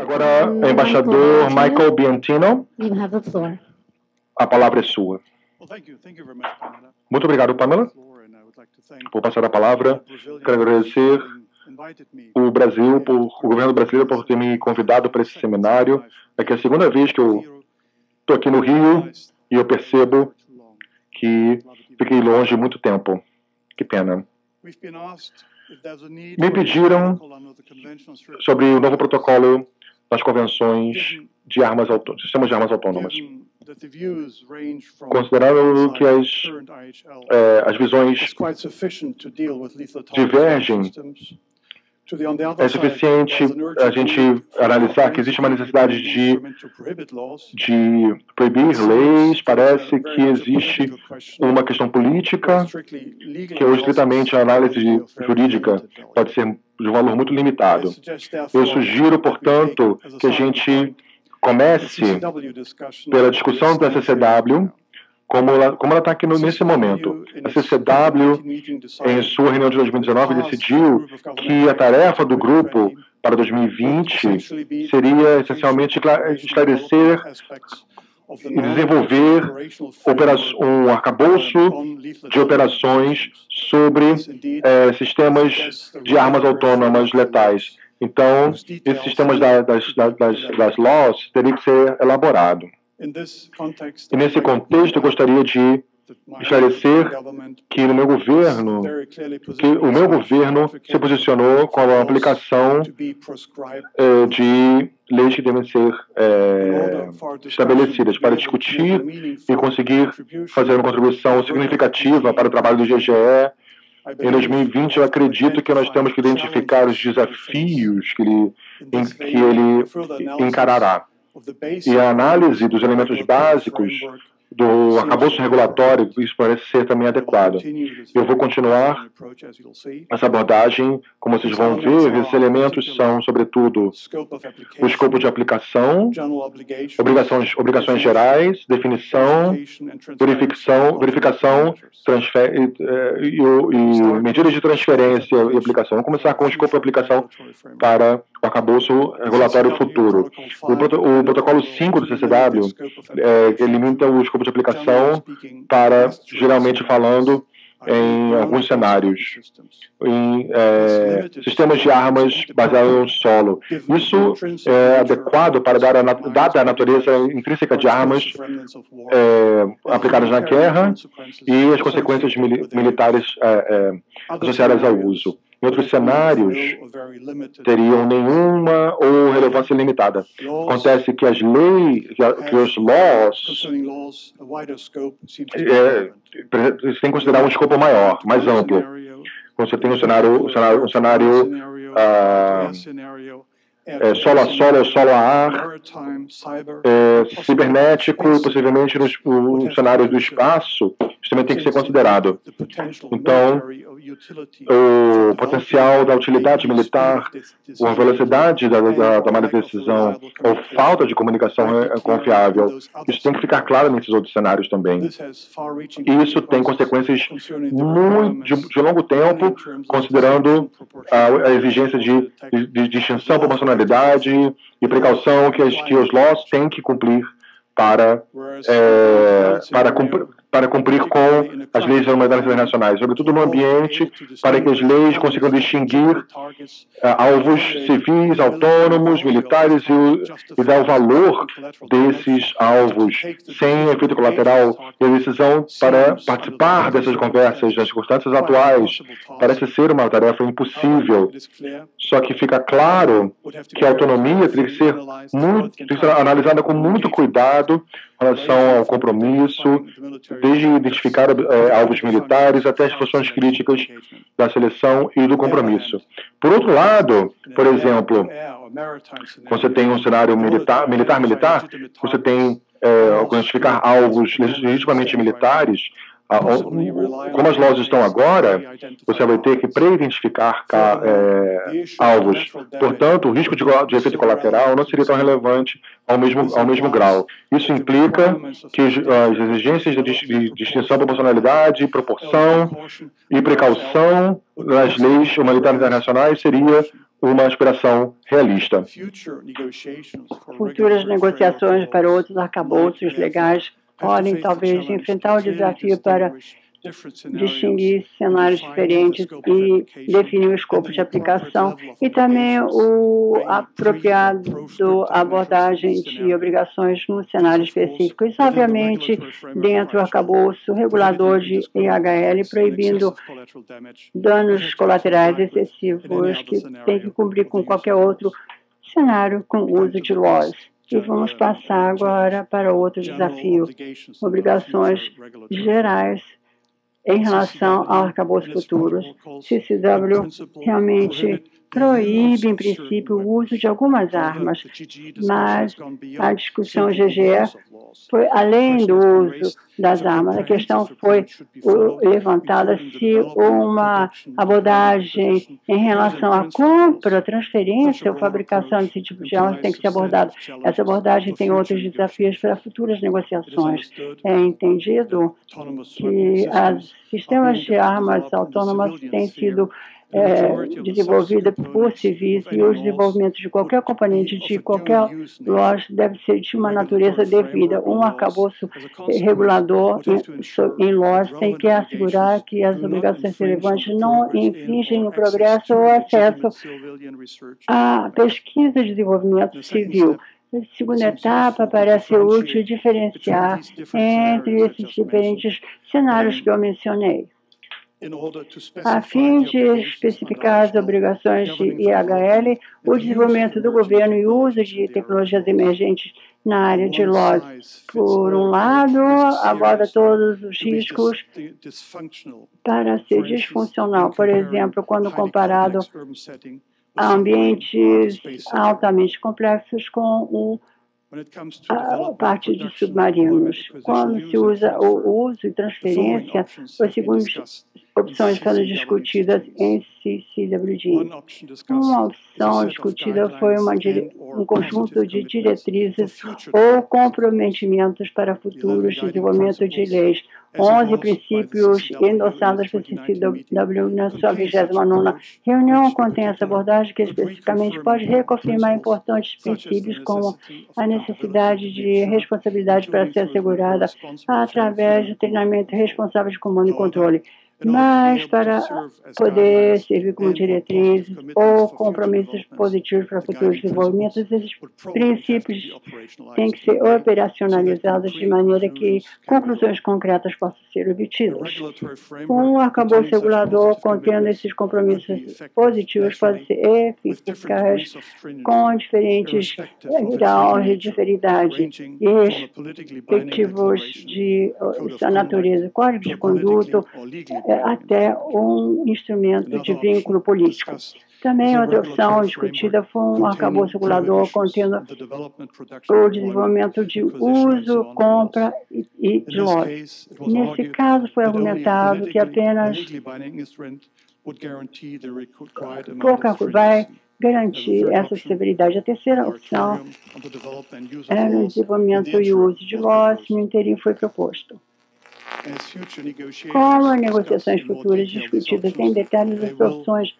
Agora, embaixador Michael Biantino, a palavra é sua. Muito obrigado, Pamela. Vou passar a palavra. Quero agradecer o Brasil, por, o governo brasileiro, por ter me convidado para esse seminário. É que é a segunda vez que eu estou aqui no Rio e eu percebo que fiquei longe muito tempo. Que pena. Me pediram sobre o novo protocolo das convenções de armas sistemas de armas autônomas. Considerando que as, é, as visões divergem é suficiente a gente analisar que existe uma necessidade de, de proibir leis. Parece que existe uma questão política, que hoje, estritamente, a análise jurídica pode ser de um valor muito limitado. Eu sugiro, portanto, que a gente comece pela discussão da CCW como ela como ela está aqui no, nesse momento. A CCW, em sua reunião de 2019, decidiu que a tarefa do grupo para 2020 seria essencialmente esclarecer e desenvolver um arcabouço de operações sobre é, sistemas de armas autônomas letais. Então, esses sistemas da, das, das, das laws teriam que ser elaborados. E nesse contexto, eu gostaria de esclarecer que no meu governo, que o meu governo se posicionou com a aplicação eh, de leis que devem ser eh, estabelecidas para discutir e conseguir fazer uma contribuição significativa para o trabalho do GGE. Em 2020, eu acredito que nós temos que identificar os desafios que ele, que ele encarará e a análise dos elementos básicos do arcabouço regulatório, isso parece ser também adequado. Eu vou continuar essa abordagem, como vocês vão ver, esses elementos são, sobretudo, o escopo de aplicação, obrigações, obrigações gerais, definição, verificação, verificação transfer, e, e, e, medidas de transferência e aplicação. Vamos começar com o escopo de aplicação para o arcabouço regulatório futuro. O, o protocolo 5 do CCW é, limita o escopo de aplicação para, geralmente falando, em alguns cenários, em é, sistemas de armas baseados no solo. Isso é adequado para dar a, dada a natureza intrínseca de armas é, aplicadas na guerra e as consequências militares é, é, associadas ao uso. Em outros cenários, teriam nenhuma ou relevância limitada. Acontece que as leis, que os laws, é, que considerar um escopo maior, mais amplo. Você tem um cenário, um cenário, um cenário ah, é, solo a solo, solo a ar, é, cibernético possivelmente nos, nos cenários do espaço, isso também tem que ser considerado. Então, o potencial da utilidade militar, a velocidade da, da tomada de decisão, ou falta de comunicação é, é confiável. Isso tem que ficar claro nesses outros cenários também. E isso tem consequências muito, de, de longo tempo, considerando a, a exigência de, de, de distinção, proporcionalidade e precaução que, as, que os laws têm que cumprir para, é, para, cumprir, para cumprir com as leis humanitárias internacionais, sobretudo no ambiente, para que as leis consigam distinguir uh, alvos civis, autônomos, militares e, e, dar o valor desses alvos sem efeito colateral. E a decisão para participar dessas conversas nas circunstâncias atuais parece ser uma tarefa impossível. Só que fica claro que a autonomia tem que ser, muito, tem que ser analisada com muito cuidado relação ao compromisso, desde identificar é, alvos militares até as funções críticas da seleção e do compromisso. Por outro lado, por exemplo, você tem um cenário militar, militar, militar você tem é, identificar alvos legitimamente militares, como as lojas estão agora, você vai ter que pré-identificar é, alvos. Portanto, o risco de, de, efeito colateral não seria tão relevante ao mesmo, ao mesmo grau. Isso implica que as exigências de, de distinção, proporcionalidade, proporção e precaução nas leis humanitárias internacionais seria uma aspiração realista. Futuras negociações para outros arcabouços legais podem talvez enfrentar o desafio para distinguir cenários diferentes e definir o escopo de aplicação e também o apropriado abordagem de obrigações no cenário específico. Isso, obviamente, dentro do arcabouço regulador de IHL, proibindo danos colaterais excessivos que tem que cumprir com qualquer outro cenário com uso de laws. E vamos passar agora para outro desafio: obrigações gerais em relação ao arcabouço futuros. CCW realmente proíbe, em princípio, o uso de algumas armas, mas a discussão GGE foi além do uso das armas. A questão foi levantada se uma abordagem em relação à compra, transferência ou fabricação desse tipo de armas tem que ser abordada. Essa abordagem tem outros desafios para futuras negociações. É entendido que os sistemas de armas autônomas têm sido é, desenvolvida por civis e o desenvolvimento de qualquer componente de qualquer loja deve ser de uma natureza devida. Um arcabouço regulador em, loja tem que assegurar que as obrigações relevantes não infringem o progresso ou acesso à pesquisa e desenvolvimento civil. A segunda etapa parece útil diferenciar entre esses diferentes cenários que eu mencionei. A fim de especificar as obrigações de IHL, o desenvolvimento do governo e o uso de tecnologias emergentes na área de loss. Por um lado, aborda todos os riscos para ser disfuncional, por exemplo, quando comparado a ambientes altamente complexos com o a parte de submarinos. Quando se usa o uso e transferência, as seguintes opções foram discutidas em CCWD. Uma opção discutida foi uma, um conjunto de diretrizes ou comprometimentos para futuros desenvolvimento de leis 11 princípios endossados pelo CCW na sua 29 reunião contém essa abordagem que especificamente pode reconfirmar importantes princípios como a necessidade de responsabilidade para ser assegurada através do treinamento responsável de comando e controle mas para poder servir como diretrizes ou compromissos positivos para futuros desenvolvimentos, esses princípios têm que ser operacionalizados de maneira que conclusões concretas possam ser obtidas. Um arcabouço regulador contendo esses compromissos positivos pode ser eficaz com diferentes graus de diferidade e respectivos de sua natureza, código de conduta, é, até um instrumento de vínculo político. Também outra opção discutida foi um arcabouço regulador contendo o desenvolvimento de uso, compra e de lote. Nesse caso, foi argumentado que apenas pouca vai garantir essa severidade. A terceira opção era o desenvolvimento e uso de lote, no interim foi proposto. Como as negociações futuras discutidas em detalhes, as opções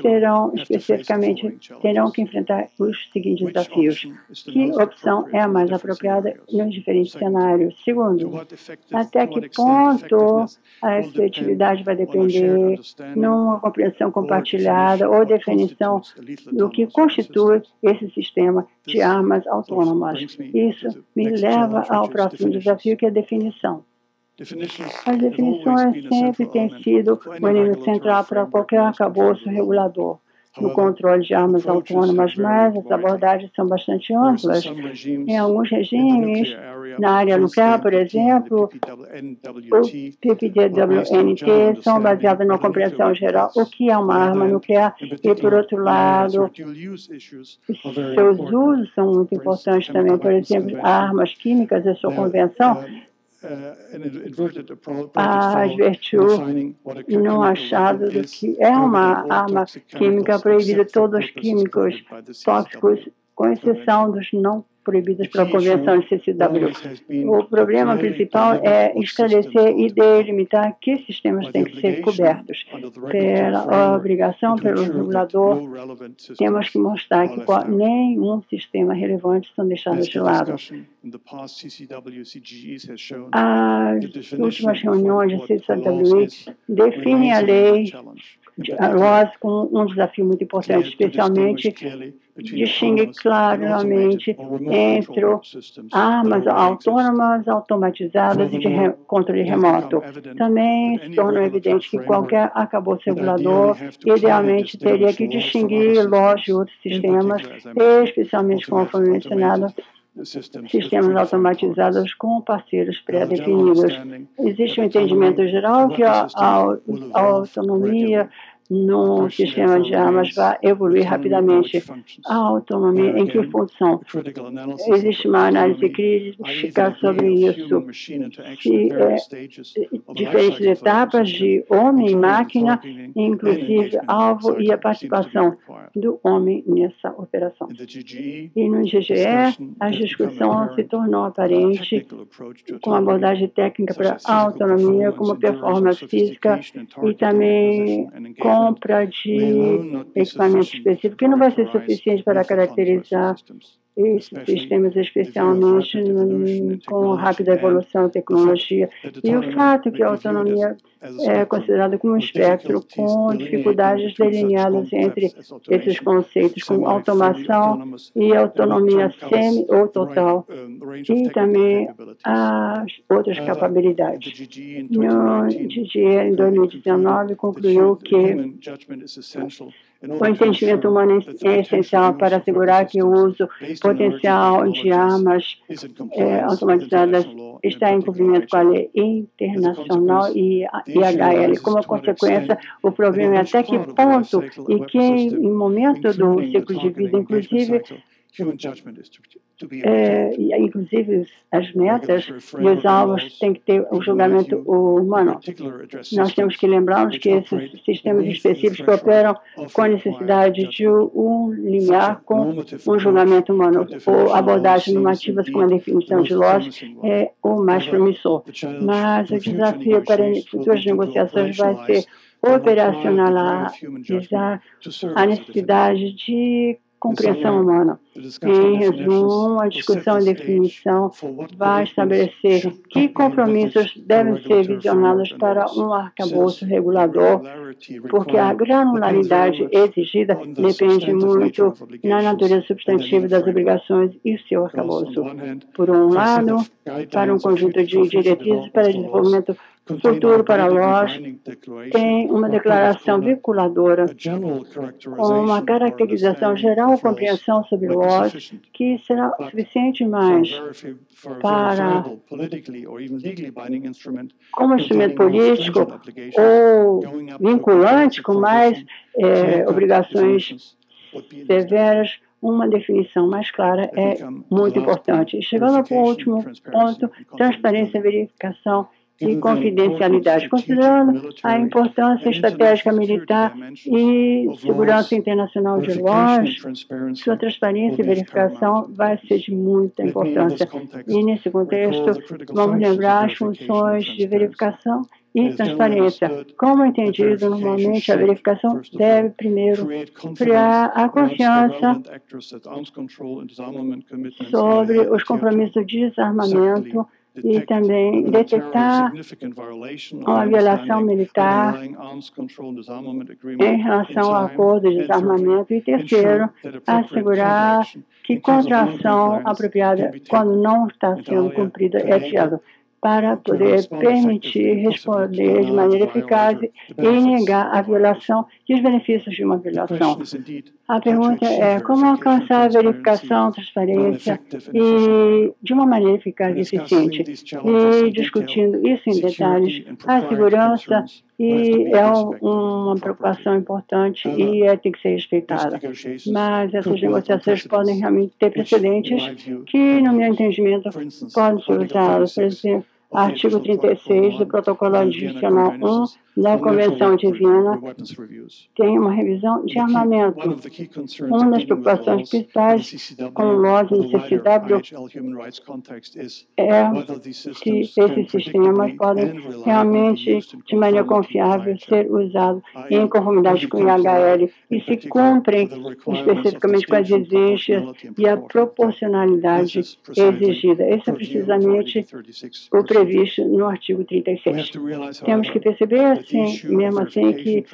serão especificamente terão que enfrentar os seguintes desafios. Que opção é a mais apropriada nos diferentes cenários? Segundo, até que ponto a efetividade vai depender numa compreensão compartilhada ou definição do que constitui esse sistema de armas autônomas. Isso me leva ao próximo desafio, que é a definição. As definições sempre têm sido o inimigo central para qualquer arcabouço regulador. No controle de armas autônomas, mas as abordagens são bastante amplas. Em alguns regimes, na área nuclear, por exemplo, o PPDWNT são baseados na compreensão geral. O que é uma arma nuclear? e, por outro lado, seus usos são muito importantes também. Por exemplo, armas químicas, a sua convenção advertiu no achado de que é uma arma química proibida todos os químicos tóxicos, com exceção dos não proibidas pela Convenção de CCW. O problema principal é esclarecer e delimitar que sistemas têm que ser cobertos. Pela obrigação, pelo regulador, temos que mostrar que nenhum sistema relevante são deixados de lado. As últimas reuniões de CCWI definem a lei nós com um desafio muito importante, especialmente distingue claramente entre armas autônomas, automatizadas e de re controle remoto. Também se torna evidente que qualquer acabouço regulador idealmente teria que distinguir lojas de outros sistemas, especialmente como foi mencionado, sistemas automatizados com parceiros pré-definidos. Existe um entendimento geral que a, a, a autonomia no sistema de armas vai evoluir rapidamente. A autonomia, em que função? Existe uma análise crítica sobre isso. Se, é, diferentes etapas de homem e máquina, inclusive alvo e a participação do homem nessa operação. E no GGE, a discussão se tornou aparente com abordagem técnica para a autonomia, como performance física e também com compra de equipamento específico, que não vai ser suficiente para caracterizar esses sistemas, especialmente com rápida evolução da tecnologia. E o fato que a autonomia é considerada como um espectro com dificuldades delineadas entre esses conceitos, como automação e autonomia semi ou total, e também as outras capacidades. No Didier, em 2019, concluiu que o entendimento humano é essencial para assegurar que o uso potencial de armas é, automatizadas está em cumprimento com a lei internacional e IHL. Como consequência, o problema é até que ponto e que, em momento do ciclo de vida, inclusive, é, inclusive as metas e os alvos têm que ter o julgamento humano. Nós temos que lembrar-nos que esses sistemas específicos operam com a necessidade de um limiar com um julgamento humano. Ou abordagens normativas com a definição de lojas é o mais promissor. Mas o desafio para futuras negociações vai ser operacionalizar a necessidade de compreensão humana. Em resumo, a discussão e definição vai estabelecer que compromissos devem ser visionados para um arcabouço regulador, porque a granularidade exigida depende muito na natureza substantiva das obrigações e seu arcabouço. Por um lado, para um conjunto de diretrizes para desenvolvimento futuro para a tem uma declaração vinculadora uma caracterização geral ou compreensão sobre o loss que será suficiente mais para, como instrumento político ou vinculante com mais é, obrigações severas, uma definição mais clara é muito importante. Chegando ao último ponto, transparência e verificação e confidencialidade, considerando a importância estratégica militar e segurança internacional de lojas, sua transparência e verificação vai ser de muita importância. E nesse contexto, vamos lembrar as funções de verificação e transparência. Como entendido, normalmente a verificação deve primeiro criar a confiança sobre os compromissos de desarmamento e também detectar uma violação militar em relação ao acordo de desarmamento. E terceiro, assegurar que contração apropriada quando não está sendo cumprida é tirada para poder permitir responder de maneira eficaz e negar a violação e os benefícios de uma violação. A pergunta é como alcançar a verificação, transparência e de uma maneira eficaz e eficiente. E discutindo isso em detalhes, a segurança e é um, uma preocupação importante e é, tem que ser respeitada. Mas essas negociações podem realmente ter precedentes que, no meu entendimento, podem ser usados. Por exemplo, artigo 36 do Protocolo Adicional 1 da Convenção de Viena tem uma revisão de armamento. Uma das preocupações principais com o LOD e CCW é se esses sistemas podem realmente, de maneira confiável, ser usados em conformidade com o IHL e se cumprem especificamente com as exigências e a proporcionalidade exigida. Esse é precisamente o previsto no artigo 36. Temos que perceber, assim, mesmo assim, que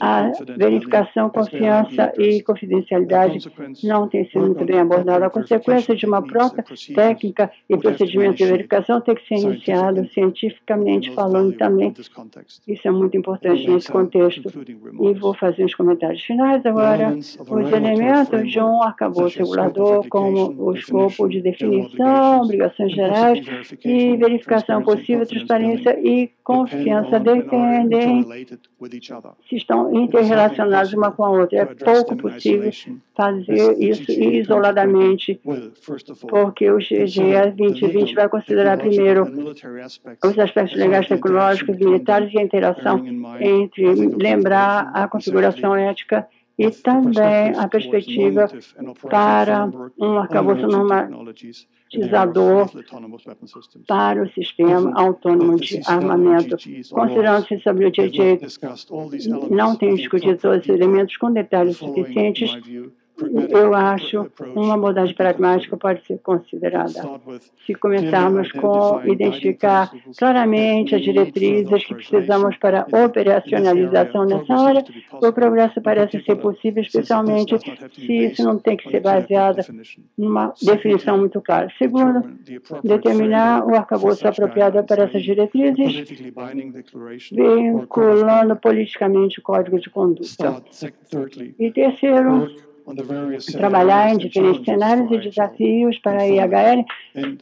a verificação, confiança e confidencialidade não tem sido muito bem abordada. A consequência de uma própria técnica e procedimento de verificação tem que ser iniciado cientificamente falando também. Isso é muito importante nesse contexto. E vou fazer os comentários finais agora. Os elementos de um arcabouço regulador, como o escopo de definição, obrigações gerais e verificação possível, transparência e confiança dependem se estão interrelacionados uma com a outra. É pouco possível fazer isso isoladamente, porque o GGE 2020 vai considerar primeiro os aspectos legais, tecnológicos, militares e a interação entre lembrar a configuração ética e também a perspectiva para um arcabouço normatizador para o sistema autônomo de armamento. Considerando-se sobre o GG, não tem discutido todos os elementos com detalhes suficientes eu acho uma abordagem pragmática pode ser considerada. Se começarmos com identificar claramente as diretrizes que precisamos para operacionalização nessa área, o progresso parece ser possível, especialmente se isso não tem que ser baseado numa definição muito clara. Segundo, determinar o arcabouço apropriado para essas diretrizes, vinculando politicamente o código de conduta. E terceiro, trabalhar em diferentes cenários e desafios para a IHL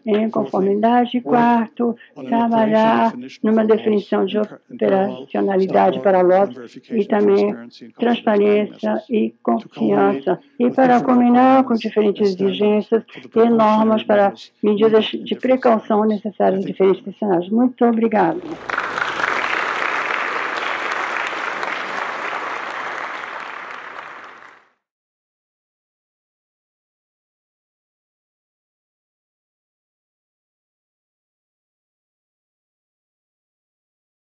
em conformidade. Quarto, trabalhar numa definição de operacionalidade para a LOT e também transparência e confiança. E para combinar com diferentes exigências e normas para medidas de precaução necessárias em diferentes cenários. Muito obrigado.